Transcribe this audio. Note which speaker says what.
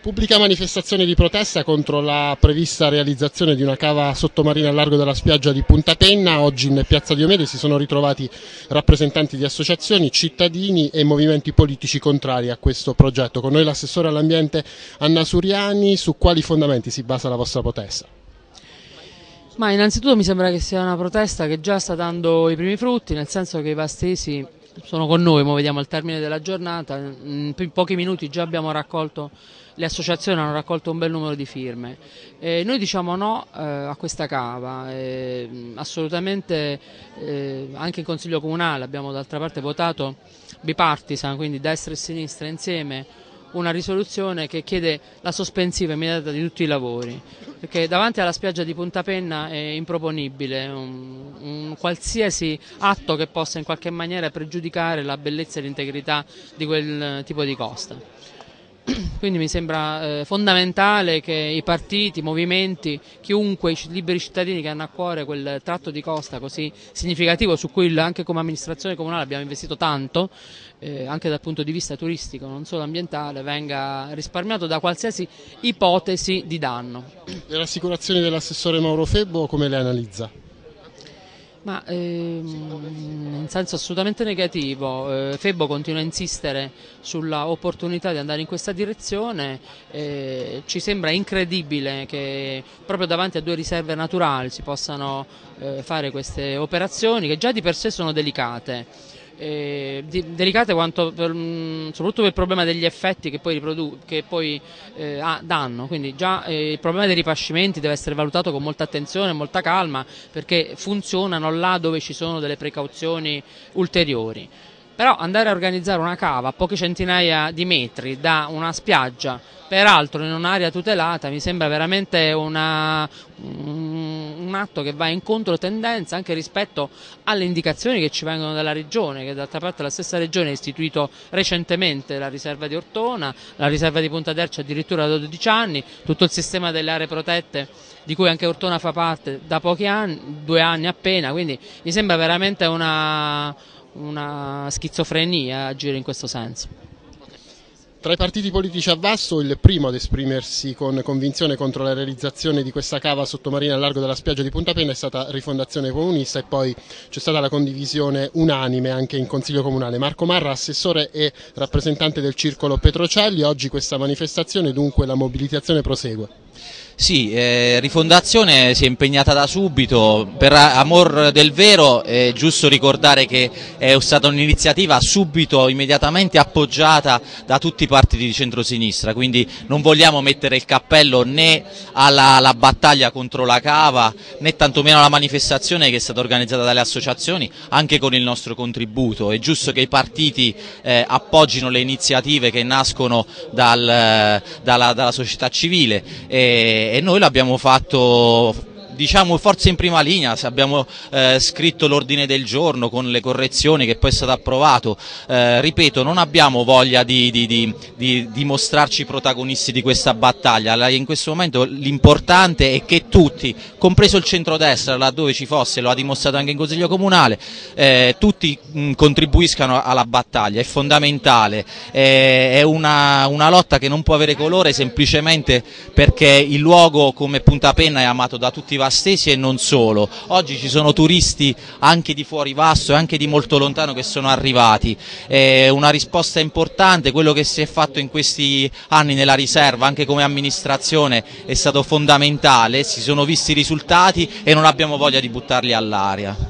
Speaker 1: Pubblica manifestazione di protesta contro la prevista realizzazione di una cava sottomarina a largo della spiaggia di Punta Penna. Oggi in piazza Diomede si sono ritrovati rappresentanti di associazioni, cittadini e movimenti politici contrari a questo progetto. Con noi l'assessore all'ambiente Anna Suriani. Su quali fondamenti si basa la vostra protesta?
Speaker 2: Ma innanzitutto mi sembra che sia una protesta che già sta dando i primi frutti, nel senso che i vastesi sono con noi, ora vediamo al termine della giornata, in pochi minuti già abbiamo raccolto, le associazioni hanno raccolto un bel numero di firme. Eh, noi diciamo no eh, a questa cava, eh, assolutamente eh, anche in Consiglio Comunale abbiamo d'altra parte votato bipartisan, quindi destra e sinistra insieme, una risoluzione che chiede la sospensiva immediata di tutti i lavori, perché davanti alla spiaggia di Punta Penna è improponibile un, un qualsiasi atto che possa in qualche maniera pregiudicare la bellezza e l'integrità di quel tipo di costa. Quindi mi sembra eh, fondamentale che i partiti, i movimenti, chiunque, i liberi cittadini che hanno a cuore quel tratto di costa così significativo su cui anche come amministrazione comunale abbiamo investito tanto, eh, anche dal punto di vista turistico, non solo ambientale, venga risparmiato da qualsiasi ipotesi di danno.
Speaker 1: Le rassicurazioni dell'assessore Mauro Febbo come le analizza?
Speaker 2: Ma ehm, in senso assolutamente negativo, eh, Febbo continua a insistere sulla opportunità di andare in questa direzione, eh, ci sembra incredibile che proprio davanti a due riserve naturali si possano eh, fare queste operazioni che già di per sé sono delicate eh, delicate quanto per, mm, soprattutto per il problema degli effetti che poi, che poi eh, ah, danno, quindi già eh, il problema dei ripascimenti deve essere valutato con molta attenzione e molta calma perché funzionano là dove ci sono delle precauzioni ulteriori. Però andare a organizzare una cava a poche centinaia di metri da una spiaggia, peraltro in un'area tutelata, mi sembra veramente una, un atto che va in controtendenza anche rispetto alle indicazioni che ci vengono dalla regione, che d'altra parte la stessa regione ha istituito recentemente la riserva di Ortona, la riserva di Punta Tercia addirittura da 12 anni, tutto il sistema delle aree protette di cui anche Ortona fa parte da pochi anni, due anni appena, quindi mi sembra veramente una una schizofrenia agire in questo senso.
Speaker 1: Tra i partiti politici a Vasto, il primo ad esprimersi con convinzione contro la realizzazione di questa cava sottomarina al largo della spiaggia di Punta Penna è stata Rifondazione Comunista e poi c'è stata la condivisione unanime anche in Consiglio Comunale. Marco Marra, assessore e rappresentante del Circolo Petrocelli, oggi questa manifestazione, dunque la mobilitazione prosegue.
Speaker 3: Sì, eh, Rifondazione si è impegnata da subito, per amor del vero è giusto ricordare che è stata un'iniziativa subito, immediatamente appoggiata da tutti i partiti di centrosinistra, quindi non vogliamo mettere il cappello né alla, alla battaglia contro la cava né tantomeno alla manifestazione che è stata organizzata dalle associazioni, anche con il nostro contributo. È giusto che i partiti eh, appoggino le iniziative che nascono dal, dalla, dalla, società civile. E, e noi l'abbiamo fatto diciamo forse in prima linea, abbiamo eh, scritto l'ordine del giorno con le correzioni che poi è stato approvato, eh, ripeto non abbiamo voglia di, di, di, di, mostrarci protagonisti di questa battaglia, in questo momento l'importante è che tutti, compreso il centrodestra laddove ci fosse, lo ha dimostrato anche in Consiglio Comunale, eh, tutti mh, contribuiscano alla battaglia, è fondamentale, è una, una lotta che non può avere colore semplicemente perché il luogo come Punta Penna è amato da tutti i Vastesi e non solo. Oggi ci sono turisti anche di fuori Vasto e anche di molto lontano che sono arrivati. È una risposta importante, quello che si è fatto in questi anni nella riserva anche come amministrazione è stato fondamentale, si sono visti i risultati e non abbiamo voglia di buttarli all'aria.